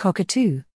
Cockatoo.